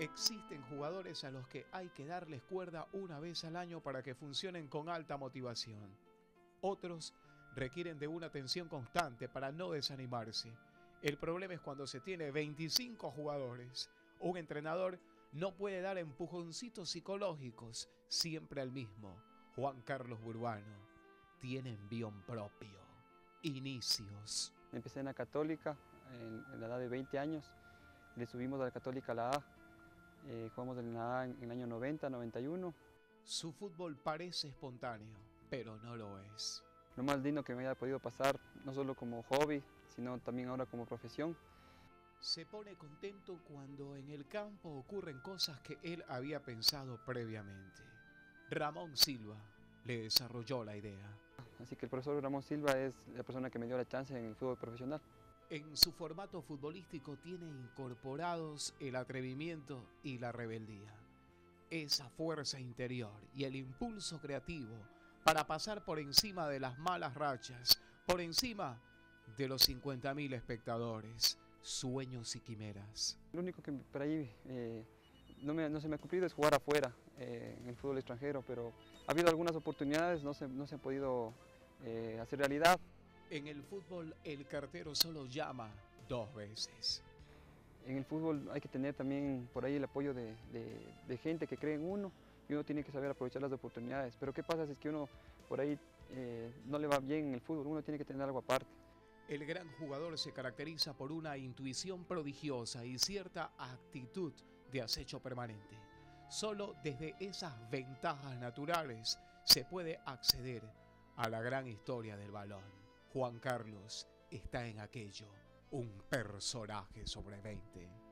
Existen jugadores a los que hay que darles cuerda una vez al año para que funcionen con alta motivación. Otros requieren de una atención constante para no desanimarse. El problema es cuando se tiene 25 jugadores. Un entrenador no puede dar empujoncitos psicológicos siempre al mismo. Juan Carlos Burbano tiene envión propio. Inicios. Empecé en la católica en, la edad de 20 años. Le subimos a la católica a la A eh, jugamos en el año 90, 91. Su fútbol parece espontáneo, pero no lo es. Lo más lindo que me haya podido pasar, no solo como hobby, sino también ahora como profesión. Se pone contento cuando en el campo ocurren cosas que él había pensado previamente. Ramón Silva le desarrolló la idea. Así que el profesor Ramón Silva es la persona que me dio la chance en el fútbol profesional. En su formato futbolístico tiene incorporados el atrevimiento y la rebeldía, esa fuerza interior y el impulso creativo para pasar por encima de las malas rachas, por encima de los 50.000 espectadores, sueños y quimeras. Lo único que por ahí eh, no, se me ha cumplido es jugar afuera, eh, en el fútbol extranjero, pero ha habido algunas oportunidades, no se, no se han podido eh, hacer realidad. En el fútbol el cartero solo llama dos veces. En el fútbol hay que tener también por ahí el apoyo de, gente que cree en uno y uno tiene que saber aprovechar las oportunidades. Pero ¿qué pasa si es que uno por ahí eh, no le va bien en el fútbol? Uno tiene que tener algo aparte. El gran jugador se caracteriza por una intuición prodigiosa y cierta actitud de acecho permanente. Solo desde esas ventajas naturales se puede acceder a la gran historia del balón. Juan Carlos está en aquello, un personaje sobre 20.